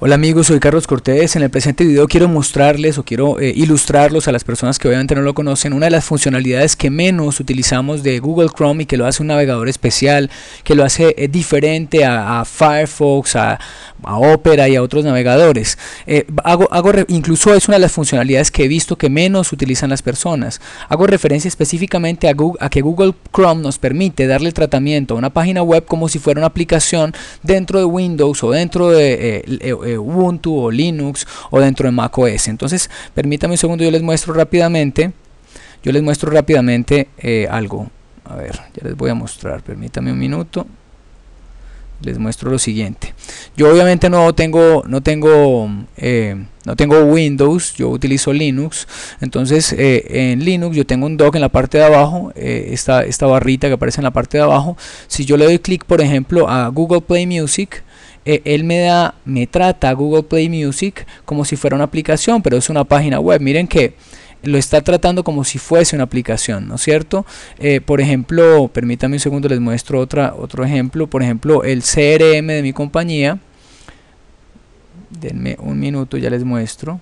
Hola amigos, soy Carlos Cortés. En el presente video quiero mostrarles o quiero eh, ilustrarlos a las personas que obviamente no lo conocen una de las funcionalidades que menos utilizamos de Google Chrome y que lo hace un navegador especial, que lo hace eh, diferente a, Firefox, a, Opera y a otros navegadores. Eh, hago, incluso es una de las funcionalidades que he visto que menos utilizan las personas. Hago referencia específicamente a, Google, a que Google Chrome nos permite darle tratamiento a una página web como si fuera una aplicación dentro de Windows o dentro de eh, Ubuntu o Linux o dentro de Mac OS. Entonces, permítame un segundo, yo les muestro rápidamente. Yo les muestro rápidamente eh, algo. A ver, ya les voy a mostrar. Permítame un minuto. Les muestro lo siguiente. Yo obviamente no tengo, no tengo, eh, no tengo Windows. Yo utilizo Linux. Entonces, en Linux yo tengo un dock en la parte de abajo. esta, esta barrita que aparece en la parte de abajo. Si yo le doy clic, por ejemplo, a Google Play Music eh, él me da, me trata Google Play Music como si fuera una aplicación, pero es una página web. Miren que lo está tratando como si fuese una aplicación, ¿no es cierto? Eh, por ejemplo, permítame un segundo, les muestro otra, otro ejemplo. Por ejemplo, el CRM de mi compañía. Denme un minuto, ya les muestro.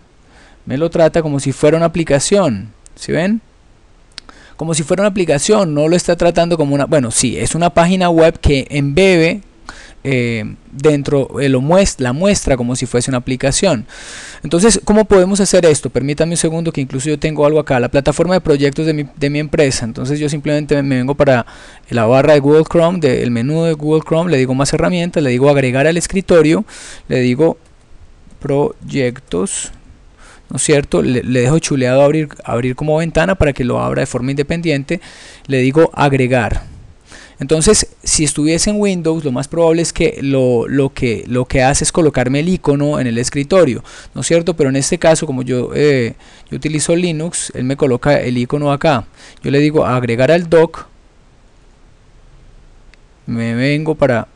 Me lo trata como si fuera una aplicación. ¿Sí ven? Como si fuera una aplicación, no lo está tratando como una... Bueno, sí, es una página web que embebe eh, dentro de lo muestra, la muestra como si fuese una aplicación. Entonces, ¿cómo podemos hacer esto? Permítame un segundo que incluso yo tengo algo acá, la plataforma de proyectos de mi, de mi empresa. Entonces yo simplemente me vengo para la barra de Google Chrome, del menú de Google Chrome, le digo más herramientas, le digo agregar al escritorio, le digo proyectos, ¿no es cierto? Le, le, dejo chuleado abrir, abrir como ventana para que lo abra de forma independiente, le digo agregar entonces, si estuviese en Windows, lo más probable es que lo, lo, que lo que hace es colocarme el icono en el escritorio, ¿no es cierto? Pero en este caso, como yo, eh, yo utilizo Linux, él me coloca el icono acá. Yo le digo agregar al dock, me vengo para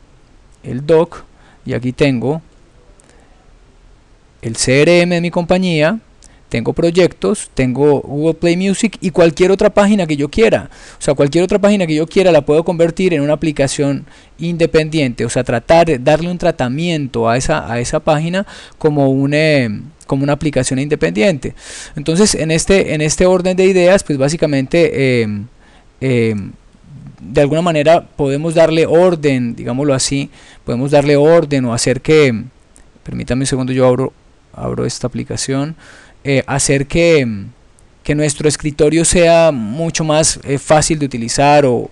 el dock y aquí tengo el CRM de mi compañía, tengo proyectos, tengo Google Play Music y cualquier otra página que yo quiera. O sea, cualquier otra página que yo quiera la puedo convertir en una aplicación independiente. O sea, tratar darle un tratamiento a esa, a esa página como una, eh, como una aplicación independiente. Entonces, en este, en este orden de ideas, pues básicamente... Eh, eh, de alguna manera podemos darle orden, digámoslo así, podemos darle orden o hacer que, permítame un segundo, yo abro, abro esta aplicación, eh, hacer que, que nuestro escritorio sea mucho más eh, fácil de utilizar o,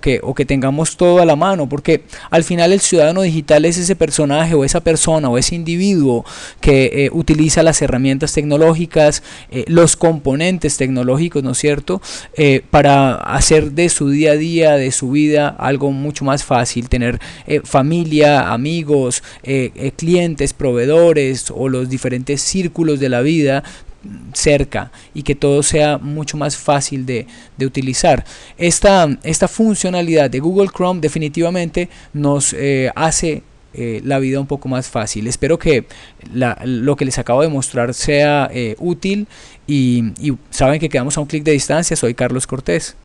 que, tengamos todo a la mano, porque al final el ciudadano digital es ese personaje o esa persona o ese individuo que eh, utiliza las herramientas tecnológicas, eh, los componentes tecnológicos, ¿no es cierto?, para hacer de su día a día, de su vida, algo mucho más fácil, tener familia, amigos, clientes, proveedores o los diferentes círculos de la vida cerca y que todo sea mucho más fácil de, utilizar. Esta, esta, funcionalidad de Google Chrome definitivamente nos eh, hace eh, la vida un poco más fácil. Espero que lo que les acabo de mostrar sea eh, útil y, y saben que quedamos a un clic de distancia. Soy Carlos Cortés.